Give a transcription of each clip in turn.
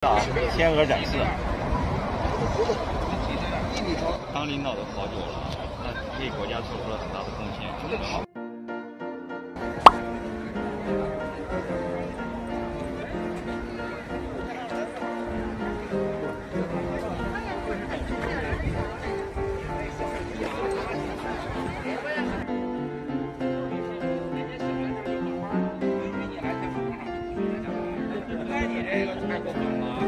啊，天鹅展示。当领导都好久了，那为国家做出了很大的贡献。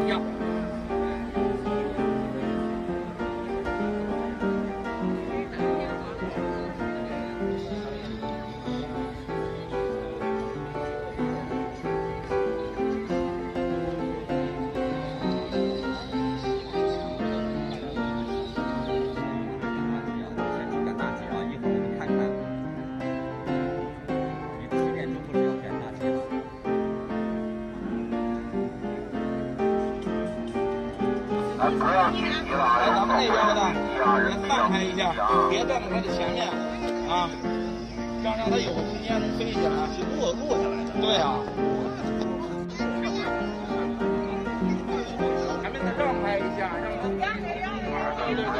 一样来，咱们这边的，给放开一下，别站在他的前面啊，让让他有个空间能飞起来，是落落下来的。对啊。咱们再让开一下，让他。对对对。